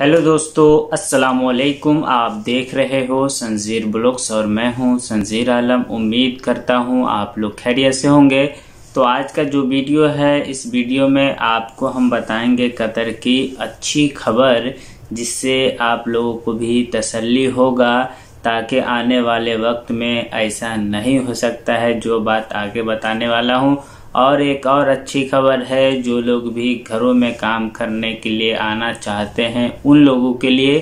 Hello दोस्तों अस्सलाम वालेकुम आप देख रहे हो संजीर ब्लॉग्स और मैं हूँ संजीर आलम। उम्मीद करता हूँ आप लोग खैरियत से होंगे। तो आज का जो वीडियो है, इस वीडियो में आपको हम बताएँगे कतर की अच्छी खबर, जिससे आप लोगों को भी तसल्ली होगा, ताकि आने वाले वक्त में ऐसा नहीं हो सकता है, जो बात आगे बताने वाला हूँ। और एक और अच्छी खबर है, जो लोग भी घरों में काम करने के लिए आना चाहते हैं उन लोगों के लिए।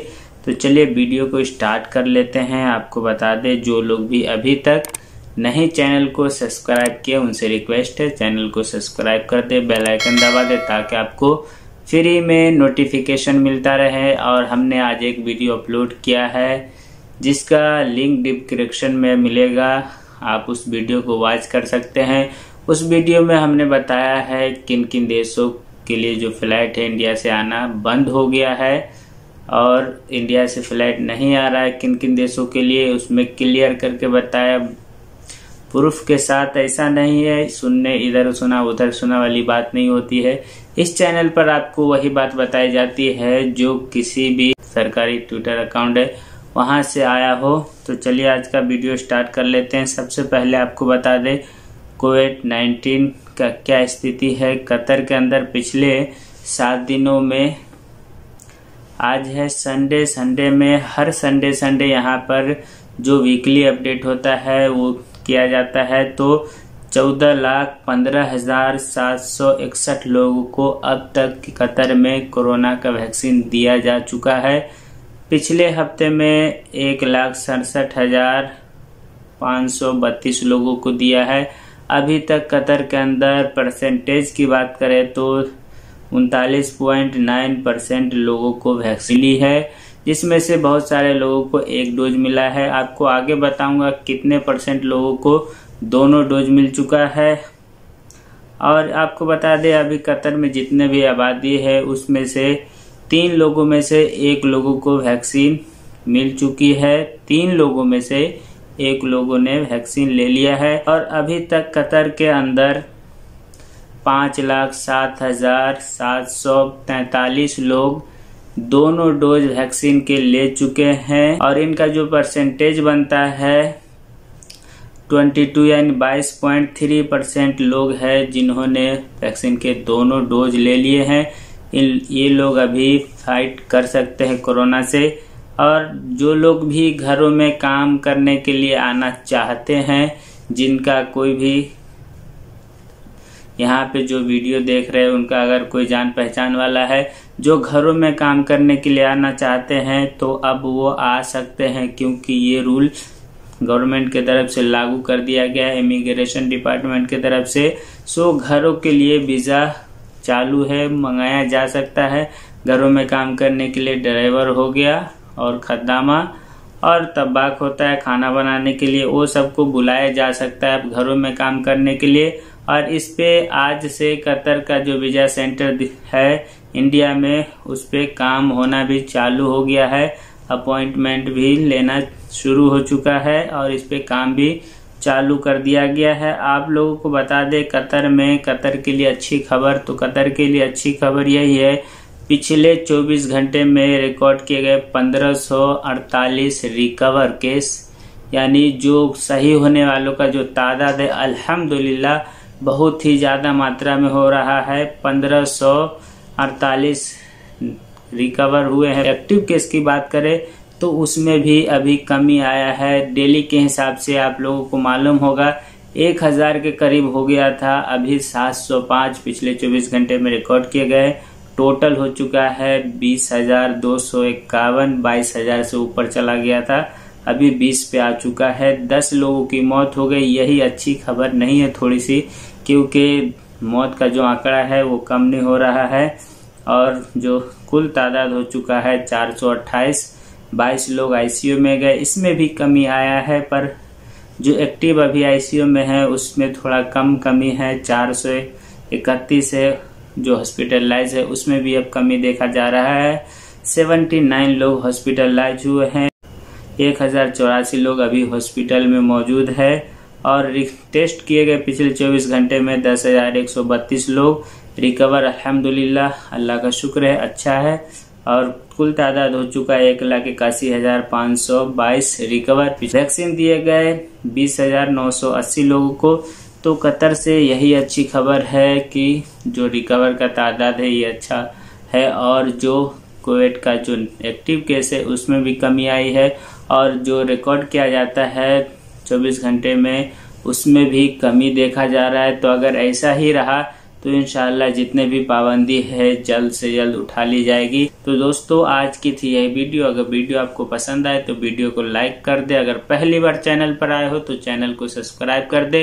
तो चलिए वीडियो को स्टार्ट कर लेते हैं। आपको बता दें, जो लोग भी अभी तक नहीं चैनल को सब्सक्राइब किए, उनसे रिक्वेस्ट है, चैनल को सब्सक्राइब कर दे, बेल आइकन दबा दे, ताकि आपको फ्री में नोटिफिकेशन मिलता रहे। और हमने आज एक वीडियो अपलोड किया है, जिसका लिंक डिस्क्रिप्शन में मिलेगा। आप उस वीडियो को वॉच कर सकते हैं। उस वीडियो में हमने बताया है किन किन देशों के लिए जो फ़्लाइट है इंडिया से आना बंद हो गया है और इंडिया से फ़्लाइट नहीं आ रहा है। किन किन देशों के लिए उसमें क्लियर करके बताया। प्रूफ के साथ ऐसा नहीं है। सुनने, इधर सुना, उधर सुना वाली बात नहीं होती है। इस चैनल पर आपको वही बात बताई जाती है जो किसी भी सरकारी ट्विटर अकाउंट है। वहाँ से आया हो। तो चलिए आज का वीडियो स्टार्ट कर लेते हैं। सबसे पहले आपको बता दें कोविड नाइन्टीन का क्या स्थिति है? कतर के अंदर पिछले सात दिनों में आज है संडे। संडे में हर संडे संडे यहाँ पर जो वीकली अपडेट होता है वो किया जाता है। तो चौदह लाख पंद्रह हज़ार सात सौ इकसठ लोगों को अब तक कतर में कोरोना का वैक्सीन दिया जा चुका है। पिछले हफ़्ते में एक लाख सड़सठ हज़ार पाँच सौ बत्तीस लोगों को दिया है। अभी तक कतर के अंदर परसेंटेज की बात करें तो उनतालीस पॉइंट नाइन परसेंट लोगों को वैक्सीन ली है, जिसमें से बहुत सारे लोगों को एक डोज मिला है। आपको आगे बताऊँगा कितने परसेंट लोगों को दोनों डोज मिल चुका है। और आपको बता दें, अभी कतर में जितने भी आबादी है, उसमें से तीन लोगों में से एक लोगों को वैक्सीन मिल चुकी है। तीन लोगों में से एक लोगों ने वैक्सीन ले लिया है और अभी तक कतर के अंदर पाँच लाख सात हज़ार सात सौ तैतालीस लोग दोनों डोज वैक्सीन के ले चुके हैं और इनका जो परसेंटेज बनता है 22 यानी बाईस पॉइंट थ्री परसेंट लोग हैं जिन्होंने वैक्सीन के दोनों डोज ले लिए हैं। इन ये लोग अभी फाइट कर सकते हैं कोरोना से। और जो लोग भी घरों में काम करने के लिए आना चाहते हैं, जिनका कोई भी यहाँ पे जो वीडियो देख रहे हैं, उनका अगर कोई जान पहचान वाला है, जो घरों में काम करने के लिए आना चाहते हैं तो अब वो आ सकते हैं, क्योंकि ये रूल गवर्नमेंट के तरफ़ से लागू कर दिया गया है, इमिग्रेशन डिपार्टमेंट के तरफ़ से। सो, घरों के लिए वीज़ा चालू है, मंगाया जा सकता है। घरों में काम करने के लिए ड्राइवर हो गया। और खदामा और तब्बाक होता है खाना बनाने के लिए। वो सबको बुलाया जा सकता है घरों में काम करने के लिए। और इस पे आज से कतर का जो वीज़ा सेंटर है इंडिया में, उस पे काम होना भी चालू हो गया है। अपॉइंटमेंट भी लेना शुरू हो चुका है और इस पे काम भी चालू कर दिया गया है। आप लोगों को बता दें, कतर में कतर के लिए अच्छी खबर तो कतर के लिए अच्छी खबर यही है पिछले 24 घंटे में रिकॉर्ड किए गए 1548 रिकवर केस यानी जो सही होने वालों का जो तादाद है, अल्हम्दुलिल्लाह, बहुत ही ज़्यादा मात्रा में हो रहा है। 1548 रिकवर हुए हैं। एक्टिव केस की बात करें तो उसमें भी अभी कमी आया है। डेली के हिसाब से आप लोगों को मालूम होगा, एक हज़ार के करीब हो गया था। अभी 705 पिछले 24 घंटे में रिकॉर्ड किए गए। टोटल हो चुका है बीस हज़ार दो सौ इक्यावन, बाईस हज़ार से ऊपर चला गया था। अभी बीस पे आ चुका है। दस लोगों की मौत हो गई, यही अच्छी खबर नहीं है थोड़ी सी क्योंकि मौत का जो आंकड़ा है वो कम नहीं हो रहा है। और जो कुल तादाद हो चुका है चार सौ अट्ठाईस, बाईस लोग आईसीयू में गए। इसमें भी कमी आया है, पर जो एक्टिव अभी आईसीयू में है, उसमें थोड़ा कम कमी है। चार सौ इकतीस है जो हॉस्पिटलाइज है, उसमें भी अब कमी देखा जा रहा है। सेवेंटी नाइन लोग हॉस्पिटलाइज हुए हैं। एक हज़ार चौरासी लोग अभी हॉस्पिटल में मौजूद है और टेस्ट किए गए पिछले 24 घंटे में दस हज़ार एक सौ बत्तीस लोग। रिकवर अल्हम्दुलिल्लाह, अल्लाह का शुक्र है अच्छा है। और कुल तादाद हो चुका है एक लाख इक्यासी हज़ार पाँच सौ बाईस रिकवर वैक्सीन दिए गए बीस हज़ार नौ सौ अस्सी लोगों को। तो कतर से यही अच्छी खबर है कि जो रिकवर का तादाद है, ये अच्छा है और जो कोविड का जो एक्टिव केस है, उसमें भी कमी आई है और जो रिकॉर्ड किया जाता है 24 घंटे में, उसमें भी कमी देखा जा रहा है। तो अगर ऐसा ही रहा तो इन जितने भी पाबंदी है, जल्द से जल्द उठा ली जाएगी। तो दोस्तों, आज की थी यह वीडियो। अगर वीडियो आपको पसंद आए तो वीडियो को लाइक कर दे। अगर पहली बार चैनल पर आए हो तो चैनल को सब्सक्राइब कर दे।